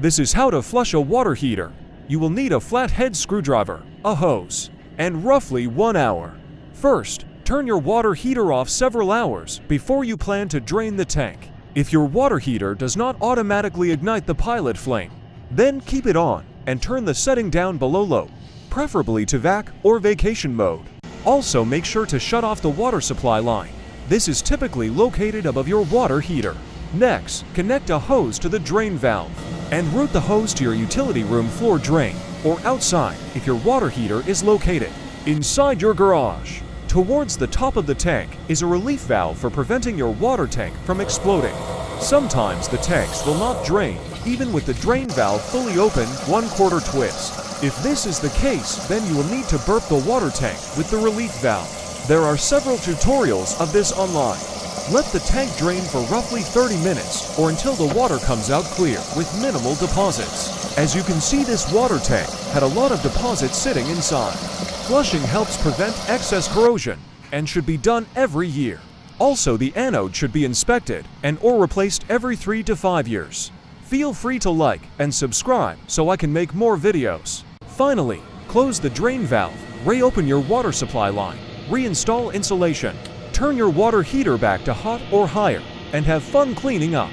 This is how to flush a water heater. You will need a flathead screwdriver, a hose, and roughly one hour. First, turn your water heater off several hours before you plan to drain the tank. If your water heater does not automatically ignite the pilot flame, then keep it on and turn the setting down below low, preferably to vac or vacation mode. Also make sure to shut off the water supply line. This is typically located above your water heater. Next, connect a hose to the drain valve and route the hose to your utility room floor drain or outside if your water heater is located. Inside your garage, towards the top of the tank is a relief valve for preventing your water tank from exploding. Sometimes the tanks will not drain even with the drain valve fully open one quarter twist. If this is the case, then you will need to burp the water tank with the relief valve. There are several tutorials of this online. Let the tank drain for roughly 30 minutes or until the water comes out clear with minimal deposits. As you can see this water tank had a lot of deposits sitting inside. Flushing helps prevent excess corrosion and should be done every year. Also, the anode should be inspected and or replaced every 3 to 5 years. Feel free to like and subscribe so I can make more videos. Finally, close the drain valve, reopen your water supply line, reinstall insulation, turn your water heater back to hot or higher, and have fun cleaning up.